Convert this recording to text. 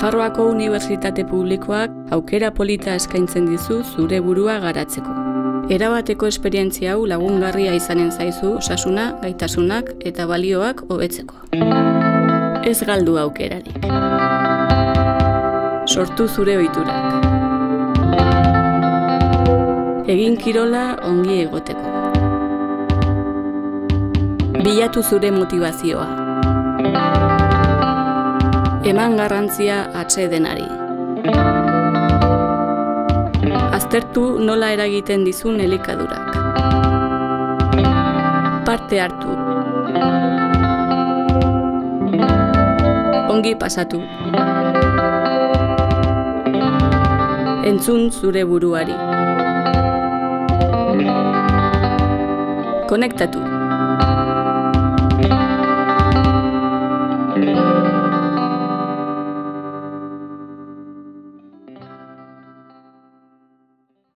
Nafarroako Unibertsitate Publikoak aukera polita eskaintzen dizu zure burua garatzeko. Erabateko esperientzia hau lagungarria izanen zaizu osasuna, gaitasunak eta balioak hobetzeko. Ez galdu aukerarik. Sortu zure ohiturak. Egin kirola ongi egoteko. Bilatu zure motivazioa. Eman garrantzia atsedenari. Aztertu nola eragiten dizun elikadurak. Parte hartu. Ongi pasatu. Entzun zure buruari. Konektatu.